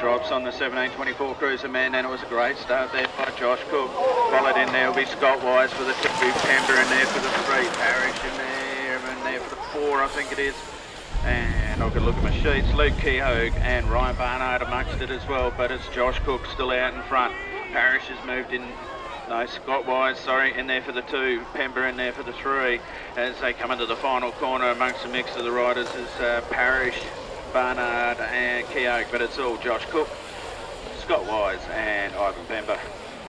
drops on the 1724 Cruiser Man, and it was a great start there by Josh Cook. Followed in there will be Scott Wise for the two, Pember in there for the three, Parrish in there, in there for the four, I think it is. And got to look at my sheets. Luke Keogh and Ryan Barnard amongst it as well, but it's Josh Cook still out in front. Parrish has moved in no, Scott Wise, sorry, in there for the two. Pember in there for the three. As they come into the final corner amongst the mix of the riders is uh, Parrish, Barnard and Keogh, but it's all Josh Cook, Scott Wise and Ivan Pember.